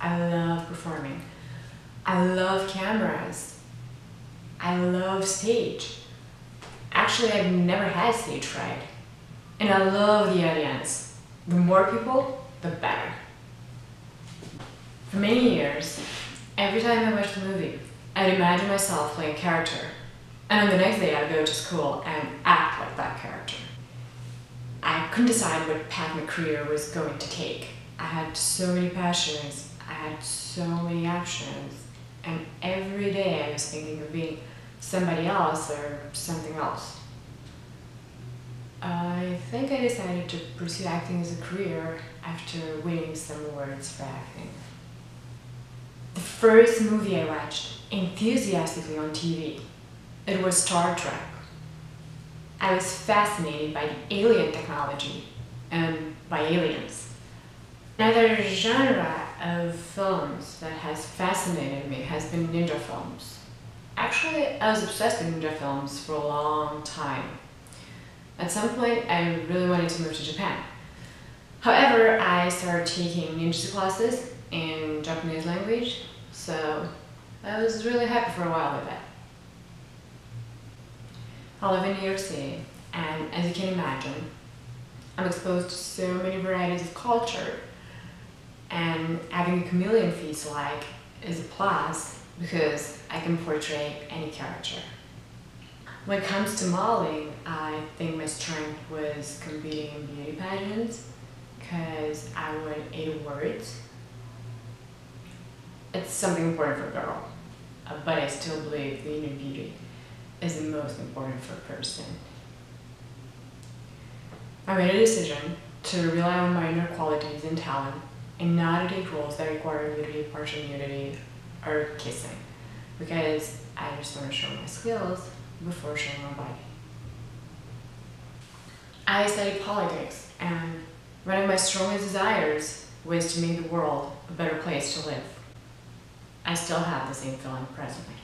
I love performing. I love cameras. I love stage. Actually, I've never had stage fright. And I love the audience. The more people, the better. For many years, every time I watched a movie, I'd imagine myself playing a character. And on the next day, I'd go to school and act like that character. I couldn't decide what path my career was going to take. I had so many passions, I had so many options, and every day I was thinking of being somebody else or something else. I think I decided to pursue acting as a career after winning some awards for acting. The first movie I watched enthusiastically on TV, it was Star Trek. I was fascinated by the alien technology and by aliens. Another genre of films that has fascinated me has been ninja films. Actually, I was obsessed with ninja films for a long time. At some point, I really wanted to move to Japan. However, I started taking ninja classes in Japanese language, so I was really happy for a while with that. I live in New York City, and as you can imagine, I'm exposed to so many varieties of culture, and having a chameleon face like is a plus because I can portray any character. When it comes to modeling, I think my strength was competing in beauty pageants because I won eight awards. It's something important for a girl, uh, but I still believe the inner beauty is the most important for a person. I made a decision to rely on my inner qualities and talent and not to take roles that require nudity, partial nudity, or kissing because I just want to show my skills before showing my body. I studied politics and one of my strongest desires was to make the world a better place to live. I still have the same feeling presently.